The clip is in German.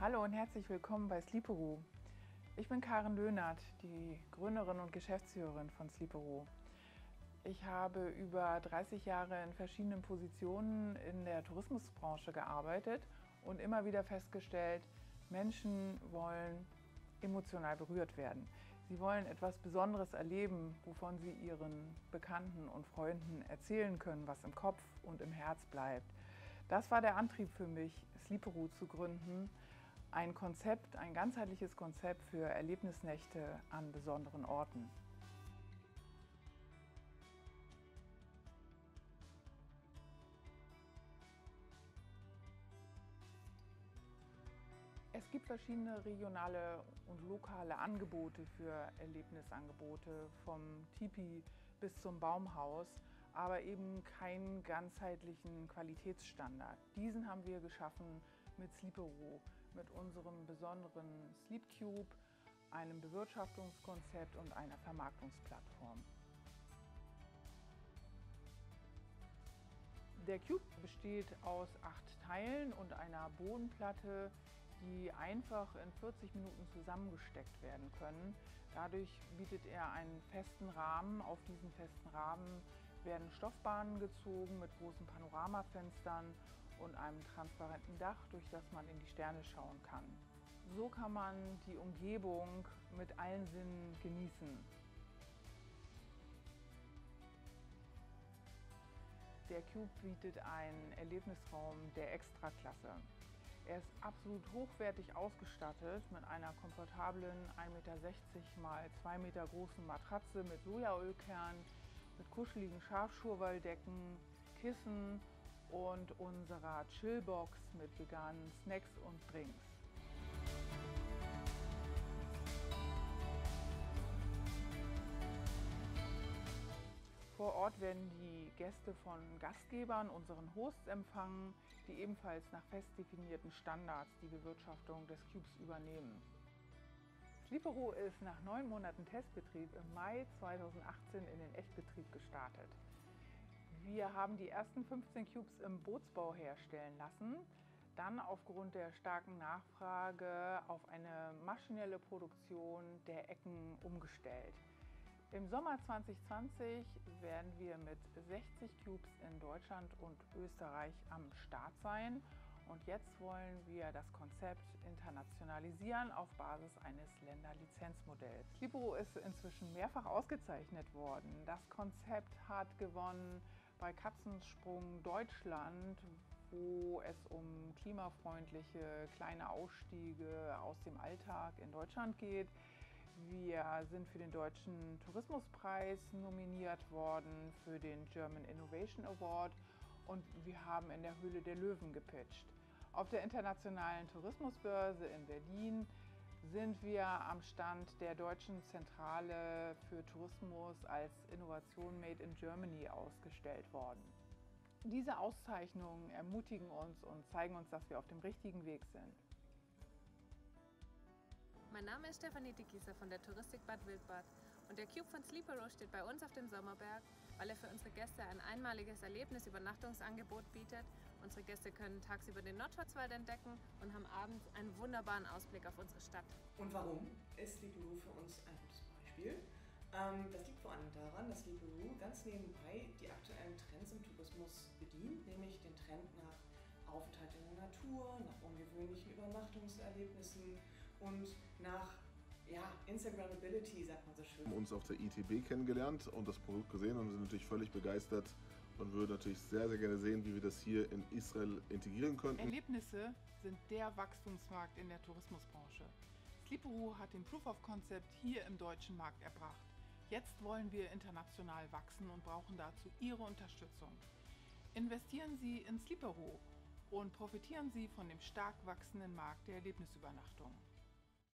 Hallo und herzlich willkommen bei Sleeperoo. Ich bin Karen Löhnert, die Gründerin und Geschäftsführerin von Sleeperoo. Ich habe über 30 Jahre in verschiedenen Positionen in der Tourismusbranche gearbeitet und immer wieder festgestellt, Menschen wollen emotional berührt werden. Sie wollen etwas Besonderes erleben, wovon sie ihren Bekannten und Freunden erzählen können, was im Kopf und im Herz bleibt. Das war der Antrieb für mich, Sleeperoo zu gründen. Ein Konzept, ein ganzheitliches Konzept für Erlebnisnächte an besonderen Orten. Es gibt verschiedene regionale und lokale Angebote für Erlebnisangebote, vom Tipi bis zum Baumhaus, aber eben keinen ganzheitlichen Qualitätsstandard. Diesen haben wir geschaffen mit Sleepero, mit unserem besonderen Sleep Cube, einem Bewirtschaftungskonzept und einer Vermarktungsplattform. Der Cube besteht aus acht Teilen und einer Bodenplatte, die einfach in 40 Minuten zusammengesteckt werden können. Dadurch bietet er einen festen Rahmen. Auf diesen festen Rahmen werden Stoffbahnen gezogen mit großen Panoramafenstern und einem transparenten Dach, durch das man in die Sterne schauen kann. So kann man die Umgebung mit allen Sinnen genießen. Der Cube bietet einen Erlebnisraum der Extraklasse. Er ist absolut hochwertig ausgestattet mit einer komfortablen 1,60 Meter x 2 Meter großen Matratze mit Sojaölkern, mit kuscheligen Schafschurwalldecken, Kissen und unserer Chillbox mit veganen Snacks und Drinks. Vor Ort werden die Gäste von Gastgebern, unseren Hosts, empfangen, die ebenfalls nach fest definierten Standards die Bewirtschaftung des Cubes übernehmen. Sleepero ist nach neun Monaten Testbetrieb im Mai 2018 in den Echtbetrieb gestartet. Wir haben die ersten 15 Cubes im Bootsbau herstellen lassen, dann aufgrund der starken Nachfrage auf eine maschinelle Produktion der Ecken umgestellt. Im Sommer 2020 werden wir mit 60 Cubes in Deutschland und Österreich am Start sein. Und jetzt wollen wir das Konzept internationalisieren auf Basis eines Länderlizenzmodells. Libero ist inzwischen mehrfach ausgezeichnet worden. Das Konzept hat gewonnen bei Katzensprung Deutschland, wo es um klimafreundliche kleine Ausstiege aus dem Alltag in Deutschland geht. Wir sind für den Deutschen Tourismuspreis nominiert worden, für den German Innovation Award und wir haben in der Höhle der Löwen gepitcht. Auf der Internationalen Tourismusbörse in Berlin sind wir am Stand der Deutschen Zentrale für Tourismus als Innovation Made in Germany ausgestellt worden. Diese Auszeichnungen ermutigen uns und zeigen uns, dass wir auf dem richtigen Weg sind. Mein Name ist Stefanie Dickieser von der Touristik Bad Wildbad und der Cube von Sleepero steht bei uns auf dem Sommerberg, weil er für unsere Gäste ein einmaliges Erlebnis-Übernachtungsangebot bietet. Unsere Gäste können tagsüber den Nordschwarzwald entdecken und haben abends einen wunderbaren Ausblick auf unsere Stadt. Und warum ist Sleepero für uns ein gutes Beispiel? Ähm, das liegt vor allem daran, dass Sleepero ganz nebenbei die aktuellen Trends im Tourismus bedient, nämlich den Trend nach Aufenthalt in der Natur, nach ungewöhnlichen Übernachtungserlebnissen und nach ja, Instagrammability, sagt man so schön. Wir haben uns auf der ITB kennengelernt und das Produkt gesehen und sind natürlich völlig begeistert und würden natürlich sehr, sehr gerne sehen, wie wir das hier in Israel integrieren könnten. Erlebnisse sind der Wachstumsmarkt in der Tourismusbranche. Sleeperoo hat den Proof of Concept hier im deutschen Markt erbracht. Jetzt wollen wir international wachsen und brauchen dazu Ihre Unterstützung. Investieren Sie in Sleeperoo und profitieren Sie von dem stark wachsenden Markt der Erlebnisübernachtung.